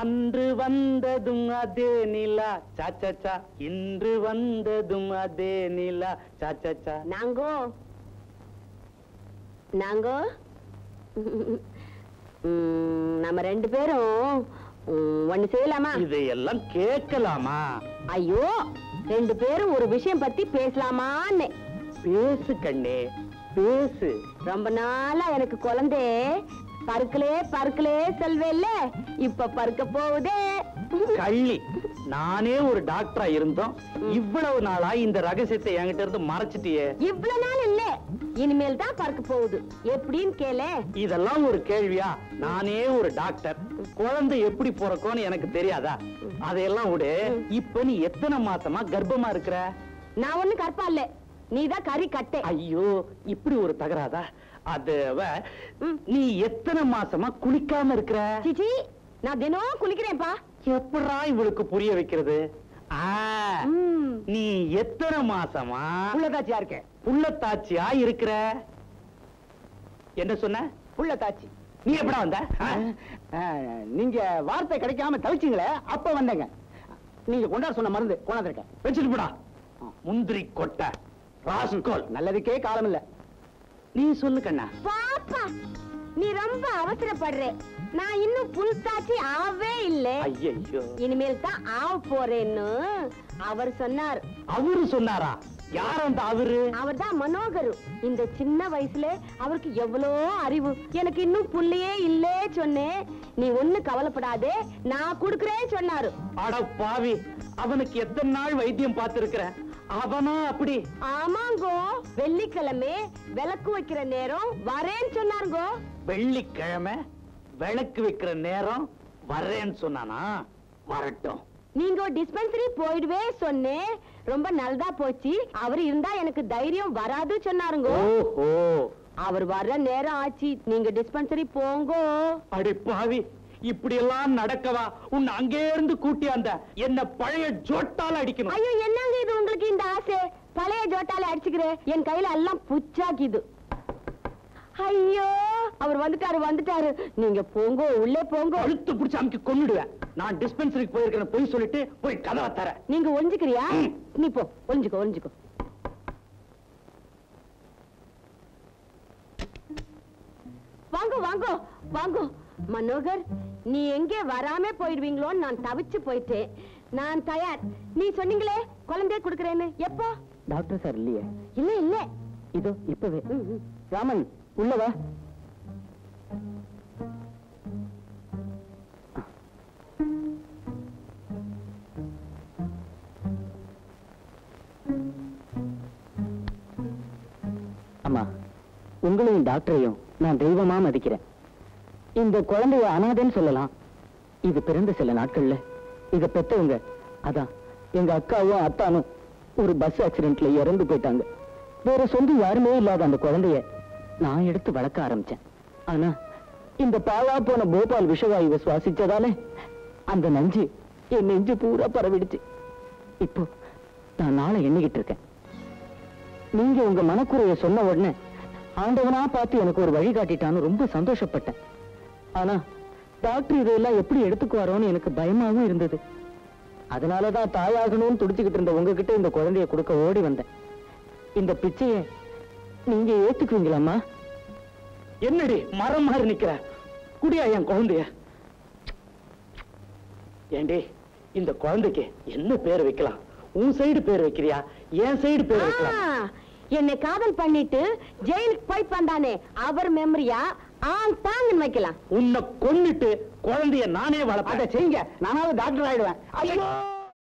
அன்று வந்ததும் அதே நிலா. சாச்சா இன்று வந்ததும் அதே நிலா. சாச்சா நாங்கோ? நாங்கோ? நம்ம ரெண்டு பேரும் ஒண்ணு செய்யலாமா? இதையெல்லாம் கேட்கலாமா? ஐயோ ரெண்டு பேரும் ஒரு விஷயம் பத்தி பேசலாமான்னு. பேசு கண்ணே பேசு. ரொம்ப நாளா எனக்கு குழந்தை. பருக்கலே பருக்கலே செல்வேல்ல இப்ப பருக்க போகுதே. கள்ளி. நானே ஒரு டாக்டரா இருந்தோம். இவ்வளவு நாளா இந்த ரகசியத்தை என்கிட்ட இருந்து மறைச்சிட்டியே. இவ்வளவு நாள் இல்ல. இனிமேல் தான் பறக்க போகுது. எப்படின்னு கேளு. இதெல்லாம் ஒரு கேள்வியா? நானே ஒரு டாக்டர் குழந்தை எப்படி பிறக்கும்னு எனக்கு தெரியாதா? அதையெல்லாம் விடு. இப்ப நீ எத்தனை மாசமா கர்ப்பமா இருக்கிற? நான் ஒண்ணு கற்பா இல்ல நீதான் கறி கட்டே. ஐயோ இப்படி ஒரு தகராதா அது அவ- நீ எத்தனை மாசமா குளிக்காம இருக்கிற? சிச்சி நான் தினம் குளிக்கிறேன்ப்பா. எப்படா இவளுக்கு புரிய வைக்கிறது. நீ எத்தனை மாசமா புள்ளதாச்சியா இருக்கேன் புள்ளத்தாச்சியா இருக்கிற? என்ன சொன்ன? புள்ளத்தாச்சி நீ எப்படா வந்த? நீங்க வார்த்தை கிடைக்காம தவிச்சீங்களே அப்ப வந்தேங்க. நீங்க கொண்டாட சொன்ன மருந்து கொண்டாந்துருக்கேன் வச்சுட்டு போடா. முந்திரி கொட்டை. ராஸ்கோல் நல்லதுக்கே காலம் இல்ல நீ சொல்லு கண்ணா. பாப்பா நீ ரொம்ப அவசரப்படுற. நான் இன்னும் புல்தாச்சி ஆவே இல்ல. ஐயோ இனிமேல் தான் ஆவ போறேன்னு அவர் சொன்னார். அவரு சொன்னாரா? யார் அந்த அவரு? அவர் தான் மனோகர். இந்த சின்ன வயசுல அவருக்கு எவ்வளோ அறிவு. எனக்கு இன்னும் புள்ளையே இல்லே சொன்னேன் நீ ஒண்ணு கவலைப்படாதே நான் குடுக்கறேன்னு சொன்னாரு. அட பாவி அவனுக்கு எத்தனை நாள் வைத்தியம் பார்த்திருக்கிற? அவனா அப்படி? ஆமாங்கோ. வெள்ளிக்கிழமை விளக்கு வைக்கிற நேரம் வரேன்னு சொன்னாருங்கோ. வெள்ளிக்கிழமை விளக்கு வைக்கிற நேரம் வர்றேன்னு சொன்னானா? வரட்டும். நீங்க டிஸ்பென்சரி போயிடுவே சொன்னேன் ரொம்ப நல்லதா போச்சு. அவர் இருந்தா எனக்கு தைரியம் வராது சொன்னாருங்கோ. ஓஹோ. அவர் வர்ற நேரம் ஆச்சு. நீங்க டிஸ்பென்சரி போங்கோ. அடி பாவி இப்படி எல்லாம் நடக்கவா? உன்னை அங்கே இருந்து கூட்டியாந்த என்ன பழைய ஜோட்டால அடிக்கணும். ஐயோ என்னங்க உங்களுக்கு இந்த ஆசை? பழைய ஜோட்டால அடிச்சுக்கிறேன் என் கையில எல்லாம் புச்சாக்கிது. ஐயோ அவர் வந்துட்டாரு வந்துட்டாரு. நீங்க போங்கோ உள்ளே போங்கோ. அழுத்து பிடிச்சு அமுக்கி கொன்னுடுவேன் நான் டிஸ்பென்சரிக்கு போயிருக்கிறேன் போய் சொல்லிட்டு போய் கதவை தர. நீங்க ஒளிஞ்சுக்கிறியா ம். நீ போ ஒளிஞ்சுக்கோ ஒளிஞ்சுக்கோ வாங்கோ வாங்கோ வாங்கோ. மனோகர் நீ எங்கே வராம போயிடுவீங்களோன்னு நான் தவிச்சு போயிட்டேன். நான் தயார். நீ சொன்னீங்களே குழந்தைய கொடுக்கறேன்னு. எப்போ? டாக்டர் சார் இல்லையே. இல்ல இல்ல. இதோ இப்பவே. ராமன் உள்ளவா அம்மா உங்களையும் டாக்டரையும் நான் தெய்வமா மதிக்கிறேன். இந்த குழந்தைய அனாதைன்னு சொல்லலாம். இது பிறந்த சில நாட்கள்ல. இத பெத்தவங்க அதான் எங்க அக்காவும் அத்தானும் ஒரு பஸ் ஆக்சிடென்ட்ல இறந்து போயிட்டாங்க. வேற சொந்த யாருமே இல்லாத அந்த குழந்தைய நான் எடுத்து வளர்க்க ஆரம்பிச்சேன். ஆனா இந்த பாலா போன போபால் விஷவாயுவை சுவாசிச்சதாலே அந்த நஞ்சு என் நெஞ்சு பூரா பரவிடுச்சு. இப்போ நான் நாளை எண்ணிக்கிட்டு இருக்கேன். நீங்க உங்க மனக்குறைய சொன்ன உடனே ஆண்டவனா பார்த்து எனக்கு ஒரு வழி காட்டிட்டான்னு ரொம்ப சந்தோஷப்பட்டேன். ஆனா டாக்டர் இதெல்லாம் எப்படி எடுத்துக்குவாரோன்னு எனக்கு பயமாவும் இருந்தது. அதனாலதான் தாயாகணும்னு துடிச்சுக்கிட்டு இருந்த உங்ககிட்ட இந்த குழந்தைய கொடுக்க ஓடி வந்தேன். இந்த பிச்சைய நீங்க ஏத்துக்குவீங்களாம்மா? என்னடி மரம் மாதிரி நிக்கிற? குடியா என் குழந்தைய? ஏண்டி இந்த குழந்தைக்கு என்ன பேர் வைக்கலாம்? உன் சைடு பேர் வைக்கிறியா? என் சைடு பேர் வைக்கலாம்? என்னை காதல் பண்ணிட்டு ஜெயிலுக்கு போயிட்டு வந்தானே அவர் மெமரியா ஆன் தாங்கன்னு வைக்கலாம். உன்னை கொன்னுட்டு குழந்தைய நானே வளர்ப்பேன். அதை செய்யுங்க. நானாவது டாக்டர் ஆயிடுவேன்.